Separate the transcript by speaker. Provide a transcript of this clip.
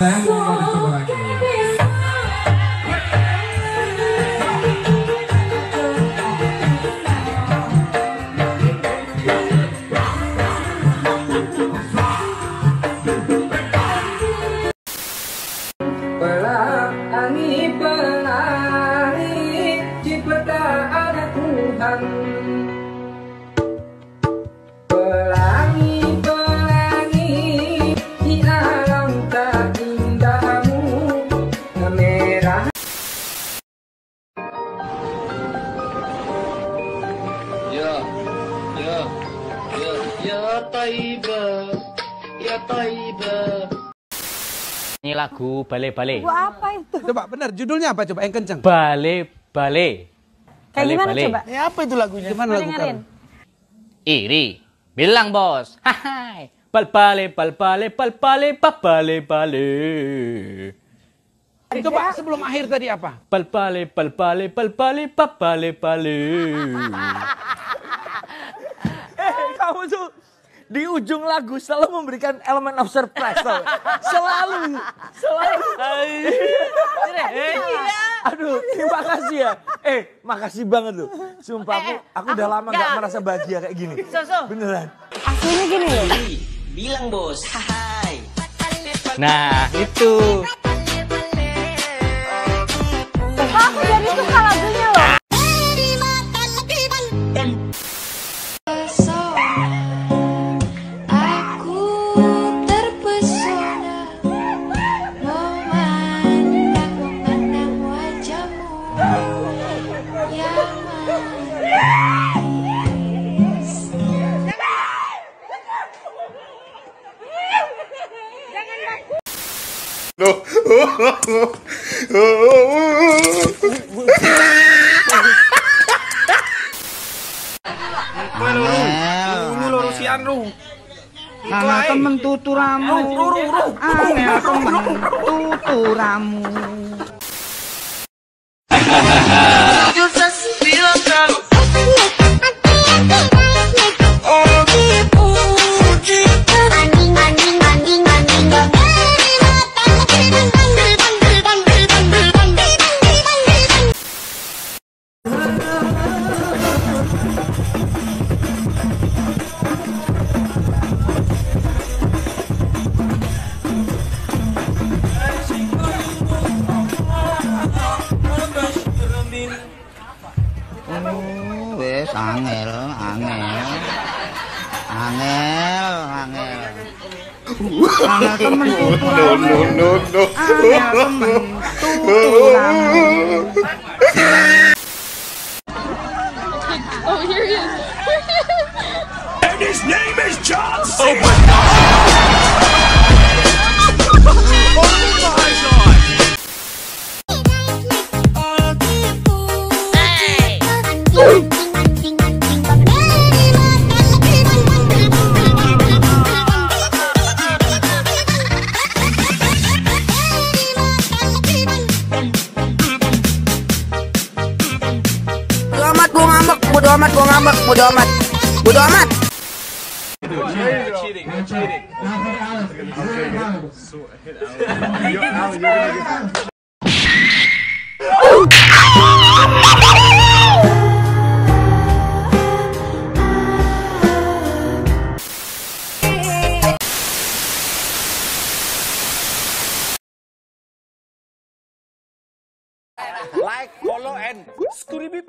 Speaker 1: ada yang mau dicoba lagi?
Speaker 2: Pelangi ciptaan Tuhan
Speaker 3: ya, ya, ya Taibah, ya Taibah.
Speaker 4: Ini lagu bale-bale.
Speaker 5: Apa itu?
Speaker 6: Coba benar judulnya apa coba yang kencang.
Speaker 4: Bale-bale.
Speaker 5: Kayak gimana
Speaker 4: Bale-bale.
Speaker 5: coba?
Speaker 7: Ya apa itu lagunya?
Speaker 6: Gimana lagu
Speaker 5: Dengerin.
Speaker 6: kamu?
Speaker 4: Iri. Bilang bos. Hai. Bal-bale, bal-bale, bal-bale, bal-bale-bale.
Speaker 6: Coba sebelum akhir tadi apa?
Speaker 4: Bal-bale, bal-bale, bal-bale, bal-bale-bale.
Speaker 7: Eh, di ujung lagu selalu memberikan elemen of surprise tau. Selalu, selalu. Eh, Aduh, terima kasih ya. Eh, makasih banget loh. Sumpah aku, aku udah lama gak merasa bahagia kayak gini. Beneran.
Speaker 5: Aslinya gini loh.
Speaker 3: Bilang bos, hai.
Speaker 4: Nah, itu.
Speaker 7: Ini si Anu.
Speaker 2: Angel temen tuturamu. Angel temen tuturamu
Speaker 8: Oh, angel, angel. Angel, angel.
Speaker 2: Angel temen no, No, no, no, Angel temen. Oh,
Speaker 8: here he is. And his name is John Cena. Oh, my God. Gua ngambek bodo amat gua ngambek bodo amat bodo amat
Speaker 7: Like, follow, and skuribip.